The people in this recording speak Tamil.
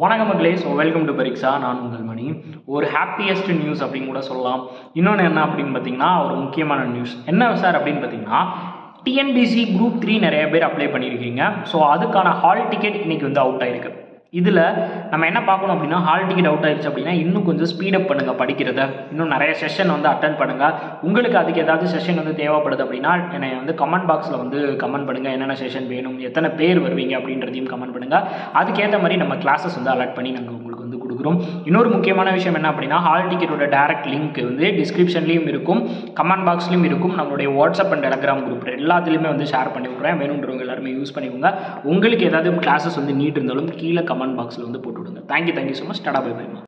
வணக்கம் மக்களே. ஸோ வெல்கம் டு பரிக்ஸா நான் உங்கள் மணி. ஒரு ஹாப்பியஸ்ட் நியூஸ் அப்படின்னு கூட சொல்லலாம். இன்னொன்று என்ன அப்படின்னு பார்த்தீங்கன்னா ஒரு முக்கியமான நியூஸ் என்ன சார் அப்படின்னு பார்த்தீங்கன்னா டிஎன்பிசி குரூப் த்ரீ நிறைய பேர் அப்ளை பண்ணியிருக்கீங்க. ஸோ அதுக்கான ஹால் டிக்கெட் இன்னைக்கு வந்து அவுட் ஆயிருக்கு. இதில் நம்ம என்ன பார்க்கணும் அப்படின்னா ஹால் டிக்கெட் அவுட் ஆயிடுச்சு அப்படின்னா இன்னும் கொஞ்சம் ஸ்பீடப் பண்ணுங்கள் படிக்கிறத. இன்னும் நிறைய செஷன் வந்து அட்டன் பண்ணுங்கள் உங்களுக்கு அதுக்கு ஏதாவது செஷன் வந்து தேவைப்படுது அப்படின்னா என்னை வந்து கமெண்ட் பாக்ஸில் வந்து கமெண்ட் பண்ணுங்கள் என்னென்ன செஷன் வேணும்? எத்தனை பேர் வருவீங்க அப்படின்றதையும் கமெண்ட் பண்ணுங்கள் அதுக்கேற்ற மாதிரி நம்ம கிளாஸஸ் வந்து அலாட் பண்ணி நாங்கள் உங்களுக்கு வந்து கொடுக்குறோம். இன்னொரு முக்கியமான விஷயம் என்ன அப்படின்னா ஹால் டிக்கெட்டோட டேரக்ட் லிங்க் வந்து டிஸ்கிரிப்ஷன்லேயும் இருக்கும் கமெண்ட் பாக்ஸ்லையும் இருக்கும். நம்மளுடைய வாட்ஸ்அப் அண்ட் டெலகிராம் குரூப் எல்லாத்துலேயுமே வந்து ஷேர் பண்ணி விட்றேன் வேணுன்றவங்க எல்லாருமே யூஸ் பண்ணிக்கோங்க உங்களுக்கு ஏதாவது கிளாஸஸ் வந்து நீட் இருந்தாலும் கீழே கமெண்ட் பாக்ஸில் வந்து போட்டு விடுங்க. Thank you thank you so much tata bye பைமா